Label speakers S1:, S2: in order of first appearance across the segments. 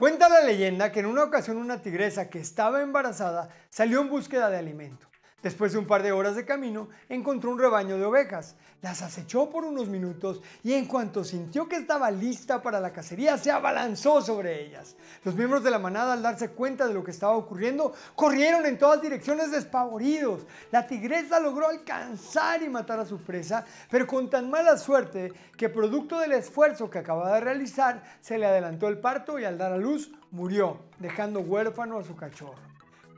S1: Cuenta la leyenda que en una ocasión una tigresa que estaba embarazada salió en búsqueda de alimento. Después de un par de horas de camino, encontró un rebaño de ovejas. Las acechó por unos minutos y en cuanto sintió que estaba lista para la cacería, se abalanzó sobre ellas. Los miembros de la manada, al darse cuenta de lo que estaba ocurriendo, corrieron en todas direcciones despavoridos. La tigresa logró alcanzar y matar a su presa, pero con tan mala suerte que producto del esfuerzo que acababa de realizar, se le adelantó el parto y al dar a luz murió, dejando huérfano a su cachorro.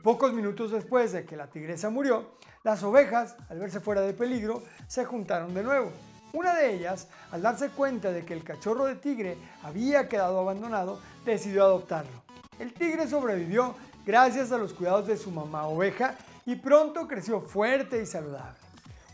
S1: Pocos minutos después de que la tigresa murió, las ovejas, al verse fuera de peligro, se juntaron de nuevo. Una de ellas, al darse cuenta de que el cachorro de tigre había quedado abandonado, decidió adoptarlo. El tigre sobrevivió gracias a los cuidados de su mamá oveja y pronto creció fuerte y saludable.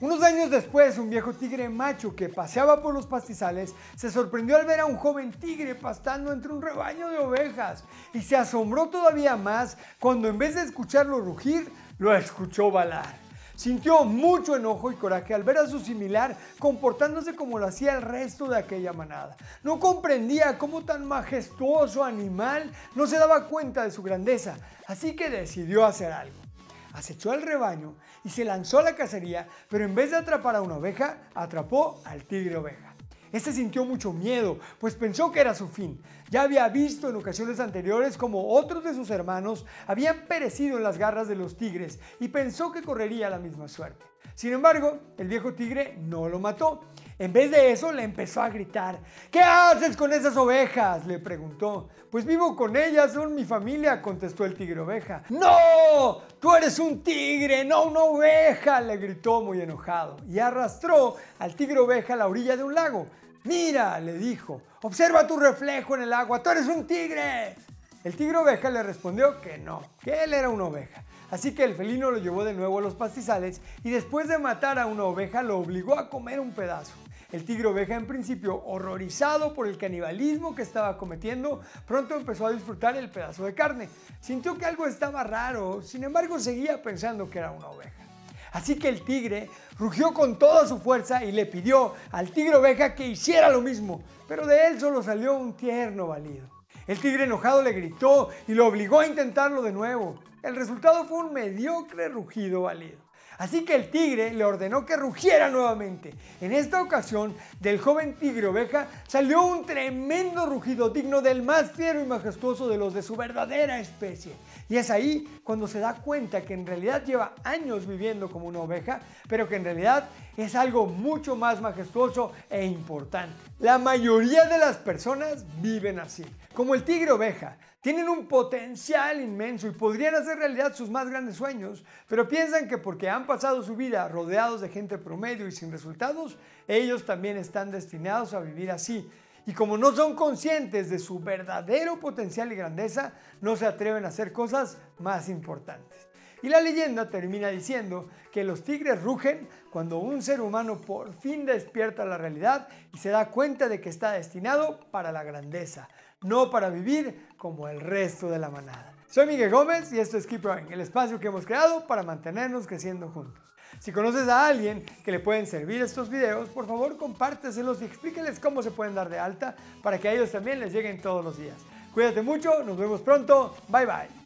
S1: Unos años después, un viejo tigre macho que paseaba por los pastizales se sorprendió al ver a un joven tigre pastando entre un rebaño de ovejas y se asombró todavía más cuando en vez de escucharlo rugir, lo escuchó balar. Sintió mucho enojo y coraje al ver a su similar comportándose como lo hacía el resto de aquella manada. No comprendía cómo tan majestuoso animal no se daba cuenta de su grandeza, así que decidió hacer algo acechó al rebaño y se lanzó a la cacería, pero en vez de atrapar a una oveja, atrapó al tigre oveja. Este sintió mucho miedo, pues pensó que era su fin. Ya había visto en ocasiones anteriores como otros de sus hermanos habían perecido en las garras de los tigres y pensó que correría la misma suerte. Sin embargo, el viejo tigre no lo mató. En vez de eso, le empezó a gritar. ¿Qué haces con esas ovejas? le preguntó. Pues vivo con ellas, son mi familia, contestó el tigre oveja. ¡No! ¡Tú eres un tigre, no una oveja! le gritó muy enojado y arrastró al tigre oveja a la orilla de un lago. Mira, le dijo, observa tu reflejo en el agua, tú eres un tigre. El tigre oveja le respondió que no, que él era una oveja. Así que el felino lo llevó de nuevo a los pastizales y después de matar a una oveja lo obligó a comer un pedazo. El tigre oveja en principio, horrorizado por el canibalismo que estaba cometiendo, pronto empezó a disfrutar el pedazo de carne. Sintió que algo estaba raro, sin embargo seguía pensando que era una oveja. Así que el tigre rugió con toda su fuerza y le pidió al tigre oveja que hiciera lo mismo, pero de él solo salió un tierno balido. El tigre enojado le gritó y lo obligó a intentarlo de nuevo. El resultado fue un mediocre rugido balido. Así que el tigre le ordenó que rugiera nuevamente. En esta ocasión, del joven tigre oveja salió un tremendo rugido digno del más fiero y majestuoso de los de su verdadera especie. Y es ahí cuando se da cuenta que en realidad lleva años viviendo como una oveja, pero que en realidad es algo mucho más majestuoso e importante. La mayoría de las personas viven así, como el tigre oveja. Tienen un potencial inmenso y podrían hacer realidad sus más grandes sueños, pero piensan que porque han pasado su vida rodeados de gente promedio y sin resultados, ellos también están destinados a vivir así. Y como no son conscientes de su verdadero potencial y grandeza, no se atreven a hacer cosas más importantes. Y la leyenda termina diciendo que los tigres rugen cuando un ser humano por fin despierta la realidad y se da cuenta de que está destinado para la grandeza no para vivir como el resto de la manada. Soy Miguel Gómez y esto es Keep Growing, el espacio que hemos creado para mantenernos creciendo juntos. Si conoces a alguien que le pueden servir estos videos, por favor compárteselos y explíqueles cómo se pueden dar de alta para que a ellos también les lleguen todos los días. Cuídate mucho, nos vemos pronto, bye bye.